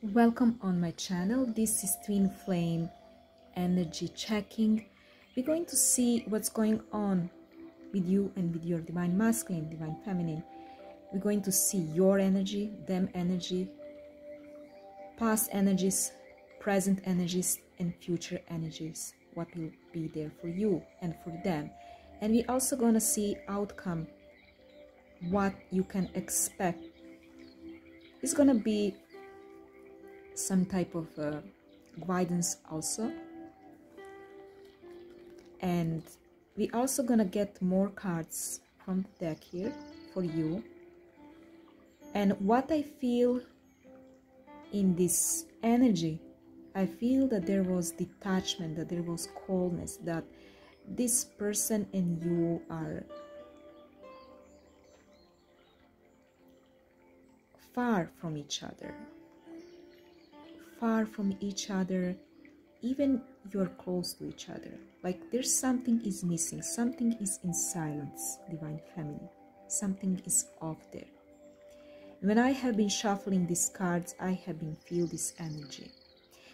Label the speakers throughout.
Speaker 1: Welcome on my channel. This is Twin Flame Energy Checking. We're going to see what's going on with you and with your Divine Masculine, Divine Feminine. We're going to see your energy, them energy, past energies, present energies, and future energies. What will be there for you and for them. And we're also going to see outcome, what you can expect. It's going to be some type of uh, guidance also. And we also gonna get more cards from the deck here for you. And what I feel in this energy I feel that there was detachment that there was coldness that this person and you are far from each other far from each other even you're close to each other. Like there's something is missing. Something is in silence divine feminine something is off there. When i have been shuffling these cards i have been feel this energy.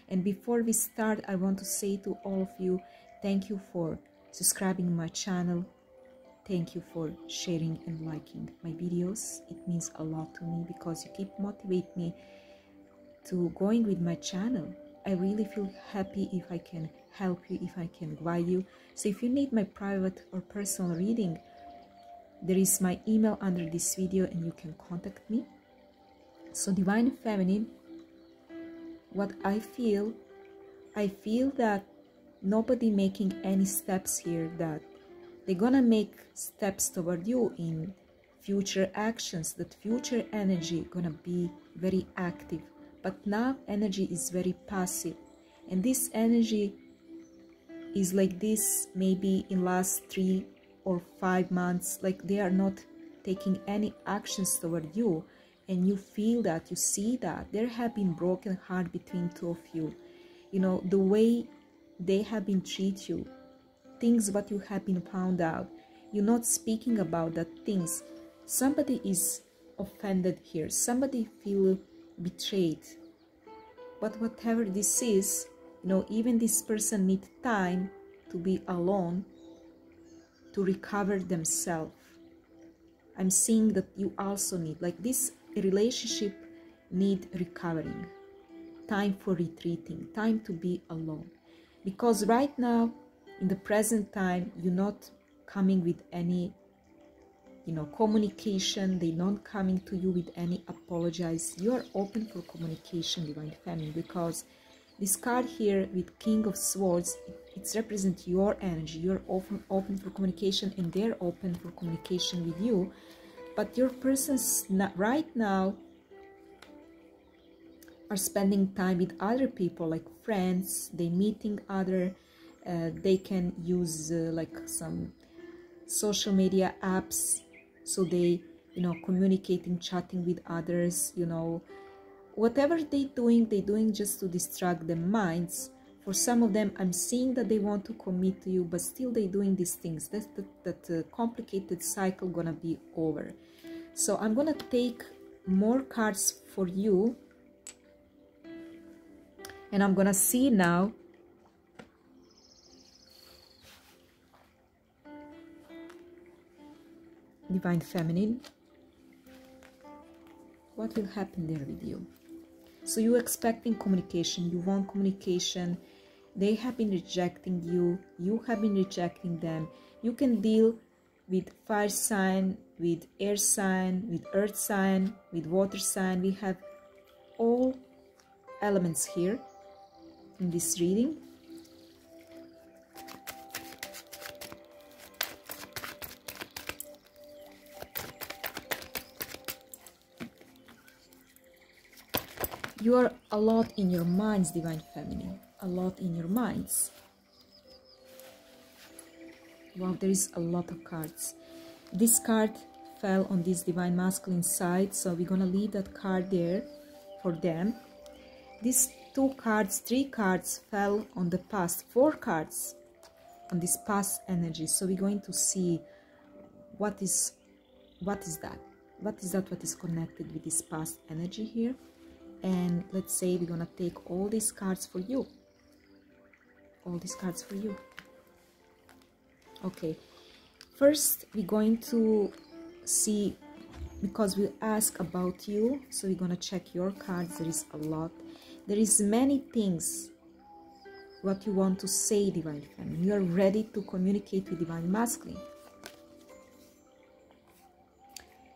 Speaker 1: And before we start i want to say to all of you thank you for subscribing my channel. Thank you for sharing and liking my videos. It means a lot to me because you keep motivate me to going with my channel. I really feel happy if I can help you, if I can guide you. So if you need my private or personal reading, there is my email under this video and you can contact me. So Divine Feminine, what I feel, I feel that nobody making any steps here that they're gonna make steps toward you in future actions that future energy gonna be very active but now energy is very passive. And this energy is like this maybe in last three or five months like they are not taking any actions toward you. And you feel that you see that there have been broken heart between two of you. You know the way they have been treat you things what you have been found out. You're not speaking about that things. Somebody is offended here. Somebody feel betrayed. But whatever this is you know even this person need time to be alone to recover themselves. I'm seeing that you also need like this relationship need recovering. Time for retreating time to be alone. Because right now in the present time you're not coming with any you know communication they don't coming to you with any apologize. You are open for communication divine feminine because this card here with king of swords it, it represents your energy. You're open open for communication and they're open for communication with you. But your person's right now are spending time with other people like friends they meeting other uh, they can use uh, like some social media apps so they you know communicating chatting with others you know. Whatever they doing they doing just to distract their minds. For some of them i'm seeing that they want to commit to you but still they doing these things. That's that, that uh, complicated cycle gonna be over. So i'm gonna take more cards for you. And i'm gonna see now divine feminine. What will happen there with you? So you expecting communication you want communication. They have been rejecting you you have been rejecting them. You can deal with fire sign with air sign with earth sign with water sign. We have all elements here in this reading you are a lot in your minds divine feminine. A lot in your minds. Wow there is a lot of cards. This card fell on this divine masculine side so we're gonna leave that card there for them. These two cards three cards fell on the past four cards on this past energy. So we're going to see what is what is that? What is that what is connected with this past energy here and let's say we're gonna take all these cards for you. All these cards for you. Okay. First we're going to see because we ask about you so we're gonna check your cards. There is a lot. There is many things what you want to say divine feminine. You are ready to communicate with divine masculine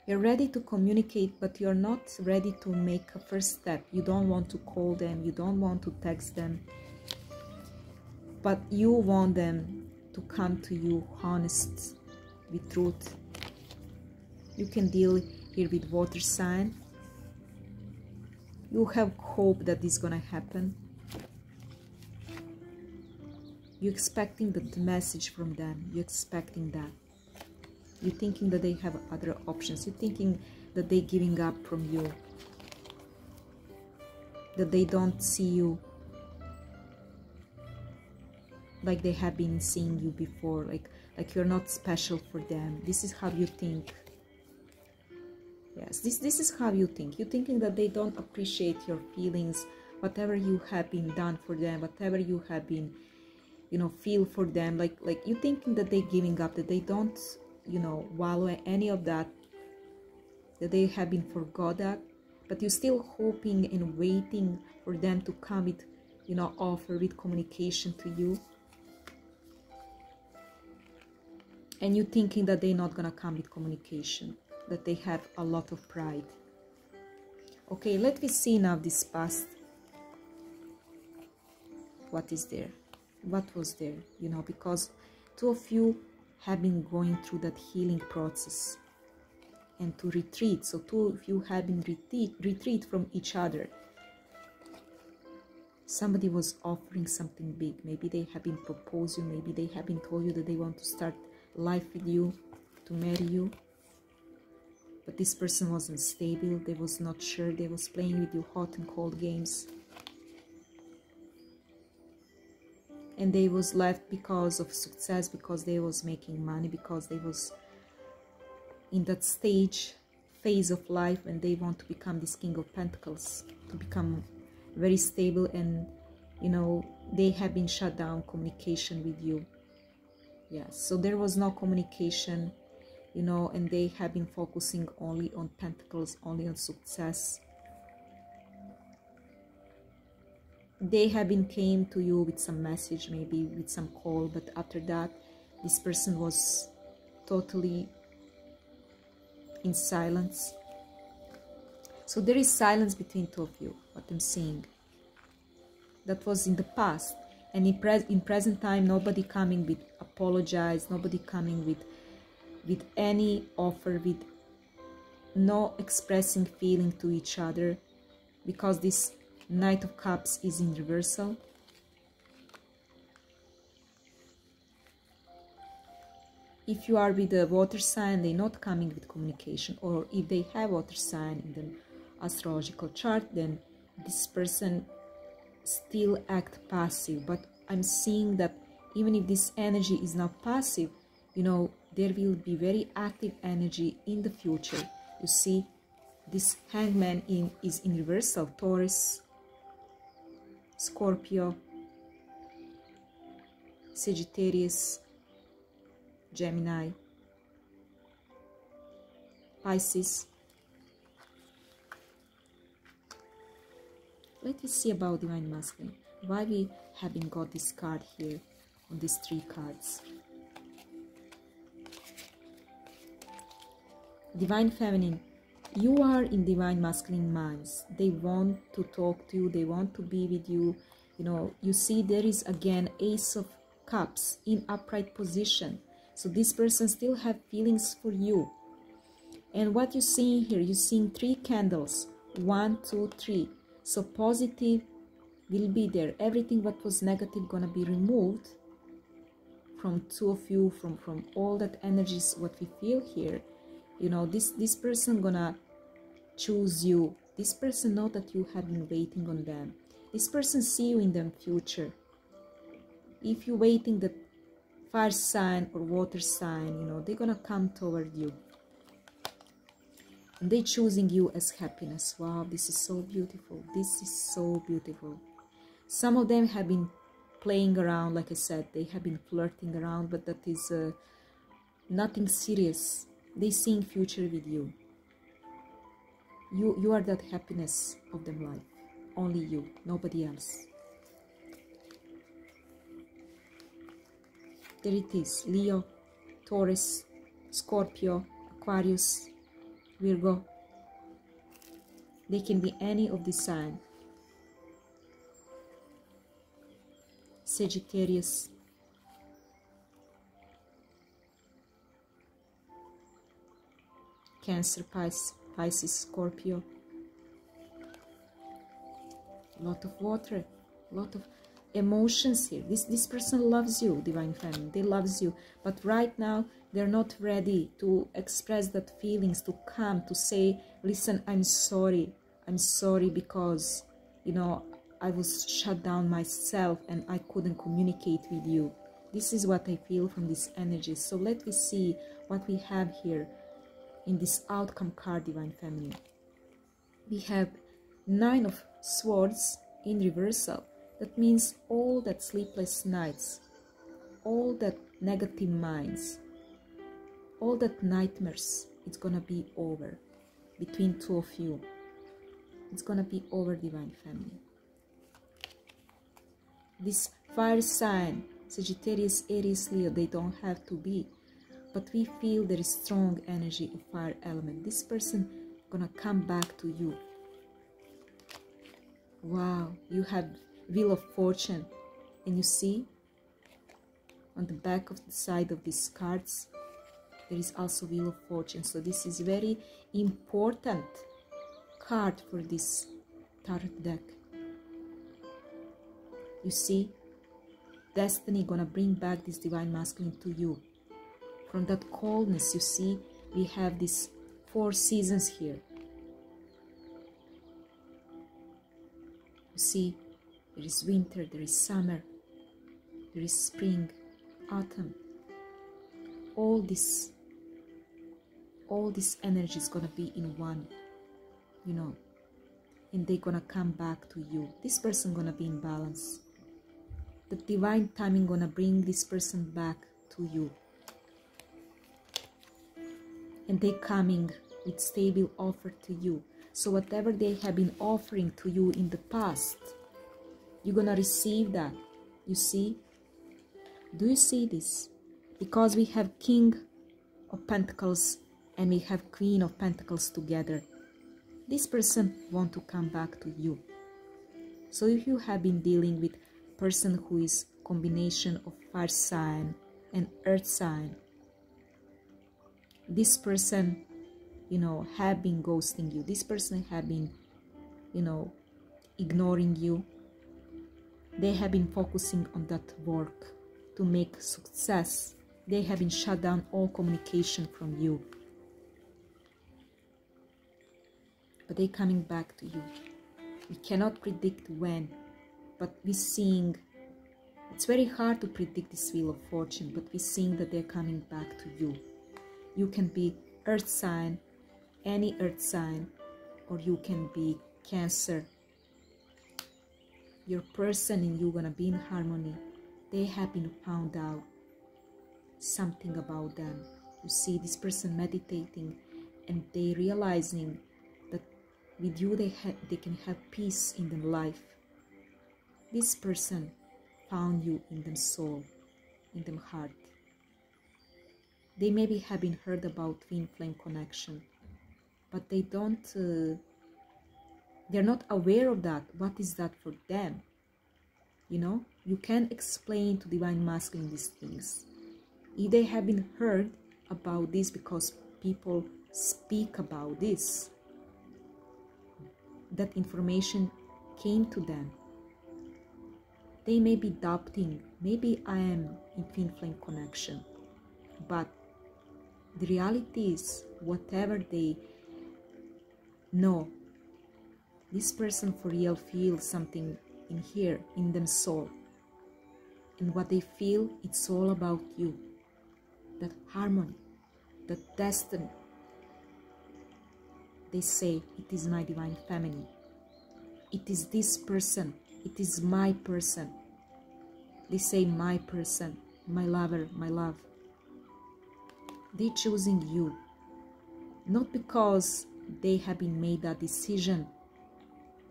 Speaker 1: you're ready to communicate but you're not ready to make a first step. You don't want to call them. You don't want to text them. But you want them to come to you honest with truth. You can deal here with water sign. You have hope that this is gonna happen. You're expecting the, the message from them. You're expecting that you're thinking that they have other options. You're thinking that they're giving up from you. That they don't see you like they have been seeing you before. Like like you're not special for them. This is how you think. Yes this this is how you think. You're thinking that they don't appreciate your feelings whatever you have been done for them whatever you have been you know feel for them. Like like you thinking that they're giving up that they don't you know wallow any of that that they have been forgot that but you're still hoping and waiting for them to come with you know offer with communication to you. And you thinking that they're not gonna come with communication that they have a lot of pride. Okay let me see now this past. What is there? What was there? You know because two of you have been going through that healing process and to retreat. So two of you have been retreat retreat from each other. Somebody was offering something big. Maybe they have been proposing. Maybe they have been told you that they want to start life with you to marry you. But this person wasn't stable. They was not sure. They was playing with you hot and cold games and they was left because of success because they was making money because they was in that stage phase of life and they want to become this king of pentacles to become very stable and you know they have been shut down communication with you. Yes so there was no communication you know and they have been focusing only on pentacles only on success they have been came to you with some message maybe with some call but after that this person was totally in silence. So there is silence between two of you what i'm seeing that was in the past. And in, pres in present time nobody coming with apologize nobody coming with with any offer with no expressing feeling to each other because this Knight of Cups is in reversal. If you are with a water sign, they're not coming with communication. Or if they have water sign in the astrological chart, then this person still act passive. But I'm seeing that even if this energy is not passive, you know, there will be very active energy in the future. You see, this hangman in is in reversal, Taurus, Scorpio, Sagittarius, Gemini, Pisces. Let us see about Divine Masculine. Why we having got this card here on these three cards. Divine Feminine you are in divine masculine minds. They want to talk to you. They want to be with you. You know you see there is again ace of cups in upright position. So this person still have feelings for you. And what you seeing here you're seeing three candles. One two three. So positive will be there. Everything what was negative gonna be removed from two of you from from all that energies what we feel here you know this this person gonna choose you. This person know that you have been waiting on them. This person see you in the future. If you waiting the fire sign or water sign you know they're gonna come toward you. And they choosing you as happiness. Wow this is so beautiful. This is so beautiful. Some of them have been playing around like i said they have been flirting around but that is uh, nothing serious they seeing future with you. You you are that happiness of them life. Only you nobody else. There it is. Leo taurus scorpio aquarius virgo. They can be any of the sign. Sagittarius cancer pisces Scorpio. A lot of water, a lot of emotions here. This this person loves you, divine feminine. They loves you, but right now they're not ready to express that feelings, to come, to say, listen, I'm sorry. I'm sorry because you know I was shut down myself and I couldn't communicate with you. This is what I feel from this energy. So let me see what we have here in this outcome card divine feminine. We have nine of swords in reversal. That means all that sleepless nights all that negative minds all that nightmares it's gonna be over between two of you. It's gonna be over divine Feminine. this fire sign sagittarius aries leo they don't have to be but we feel there is strong energy of fire element. This person gonna come back to you. Wow you have wheel of fortune. And you see on the back of the side of these cards there is also wheel of fortune. So this is very important card for this tarot deck. You see destiny gonna bring back this divine masculine to you from that coldness you see we have these four seasons here. You see there is winter there is summer there is spring autumn. All this all this energy is gonna be in one you know and they're gonna come back to you. This person gonna be in balance. The divine timing gonna bring this person back to you and they coming with stable offer to you. So whatever they have been offering to you in the past you're gonna receive that. You see? Do you see this? Because we have king of pentacles and we have queen of pentacles together this person want to come back to you. So if you have been dealing with person who is combination of fire sign and earth sign this person you know have been ghosting you. This person have been you know ignoring you. They have been focusing on that work to make success. They have been shut down all communication from you. But they coming back to you. We cannot predict when but we seeing it's very hard to predict this wheel of fortune but we seeing that they're coming back to you you can be earth sign any earth sign or you can be cancer. Your person and you gonna be in harmony. They have been found out something about them. You see this person meditating and they realizing that with you they ha- they can have peace in their life. This person found you in them soul in them heart they maybe have been heard about twin flame connection but they don't uh, they're not aware of that. What is that for them? You know you can explain to divine masculine these things. If they have been heard about this because people speak about this that information came to them. They may be doubting maybe i am in twin flame connection but the reality is, whatever they know, this person for real feels something in here, in them soul. And what they feel, it's all about you. That harmony, that destiny. they say it is my divine feminine it is this person it is my person they say my person my lover my love they choosing you. Not because they have been made that decision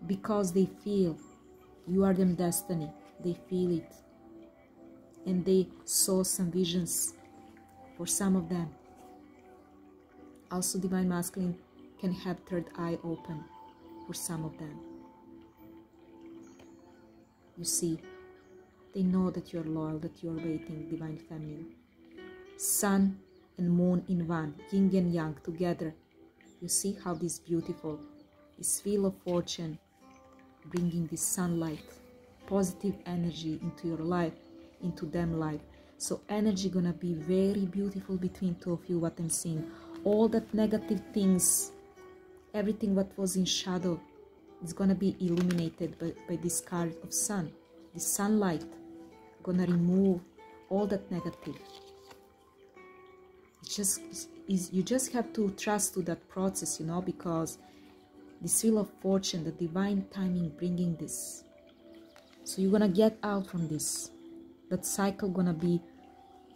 Speaker 1: because they feel you are them destiny they feel it. And they saw some visions for some of them. Also divine masculine can have third eye open for some of them. You see they know that you're loyal that you're waiting divine feminine. Sun and moon in one yin and yang together. You see how this beautiful this wheel of fortune bringing this sunlight positive energy into your life into them life. So energy gonna be very beautiful between two of you what i'm seeing. All that negative things everything what was in shadow is gonna be illuminated by, by this card of sun. The sunlight gonna remove all that negative just is you just have to trust to that process you know because this wheel of fortune the divine timing bringing this. So you're gonna get out from this. That cycle gonna be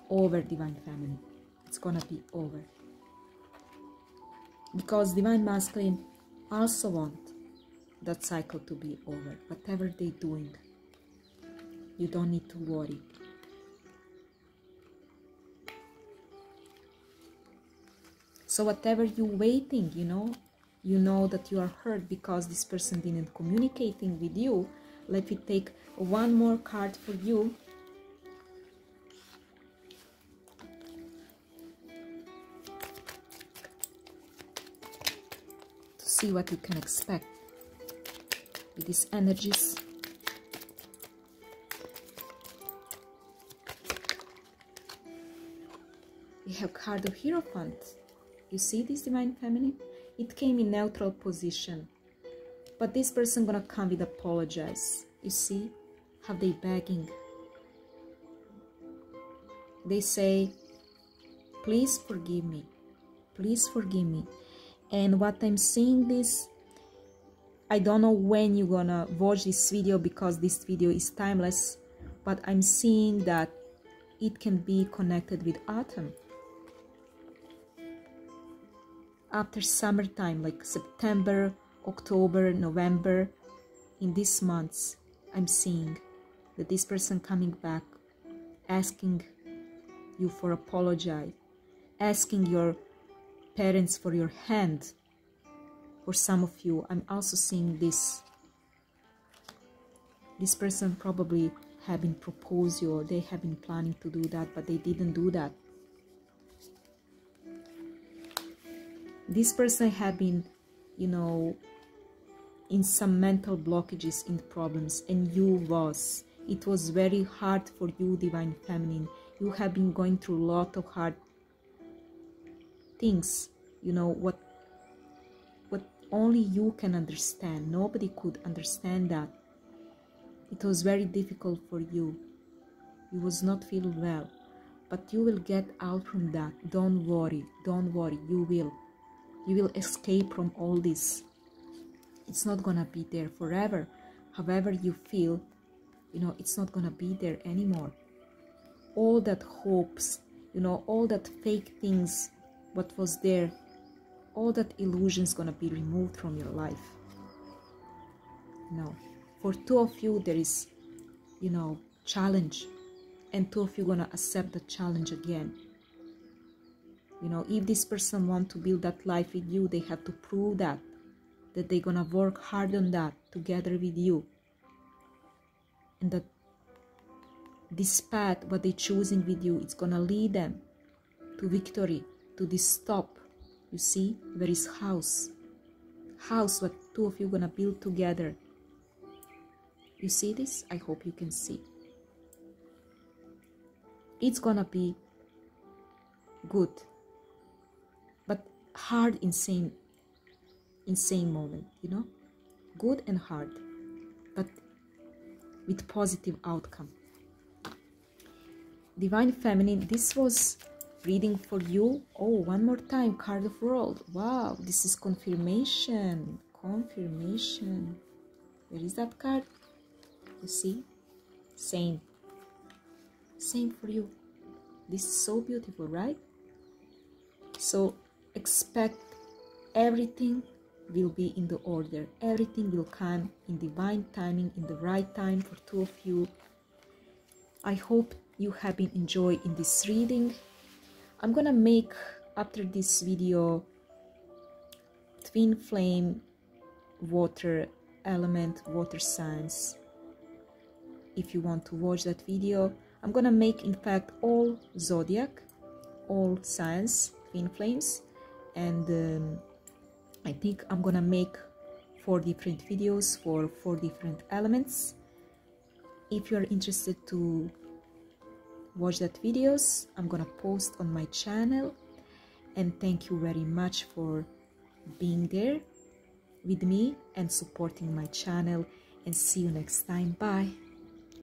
Speaker 1: over divine feminine. It's gonna be over. Because divine masculine also want that cycle to be over. Whatever they doing you don't need to worry so whatever you're waiting you know you know that you are hurt because this person didn't communicating with you let me take one more card for you. To see what you can expect with these energies. We have card of hierophant you see this divine feminine? It came in neutral position. But this person gonna come with apologize you see how they begging. They say please forgive me. Please forgive me. And what i'm seeing this i don't know when you're gonna watch this video because this video is timeless but i'm seeing that it can be connected with autumn after summertime like September, October, November, in these months, I'm seeing that this person coming back, asking you for apologize, asking your parents for your hand. For some of you, I'm also seeing this. This person probably have been proposed you or they have been planning to do that, but they didn't do that. This person had been you know in some mental blockages in problems and you was. It was very hard for you divine feminine. You have been going through a lot of hard things you know what what only you can understand. Nobody could understand that. It was very difficult for you. You was not feeling well. But you will get out from that. Don't worry. Don't worry. You will you will escape from all this. It's not gonna be there forever. However you feel you know it's not gonna be there anymore. All that hopes you know all that fake things what was there all that illusions gonna be removed from your life. No. For two of you there is you know challenge. And two of you gonna accept the challenge again you know if this person want to build that life with you they have to prove that that they're gonna work hard on that together with you. And that this path what they're choosing with you it's gonna lead them to victory to this top you see there is house? House what two of you gonna build together. You see this? I hope you can see. It's gonna be good hard insane insane moment you know? Good and hard but with positive outcome. Divine feminine this was reading for you. Oh one more time card of world. Wow this is confirmation confirmation. Where is that card? You see? Same. Same for you. This is so beautiful right? So expect everything will be in the order. Everything will come in divine timing in the right time for two of you. I hope you have been enjoying this reading. I'm gonna make after this video twin flame water element water signs if you want to watch that video i'm gonna make in fact all zodiac all signs twin flames and um, i think i'm gonna make four different videos for four different elements. If you are interested to watch that videos i'm gonna post on my channel. And thank you very much for being there with me and supporting my channel. And see you next time. Bye